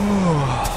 후...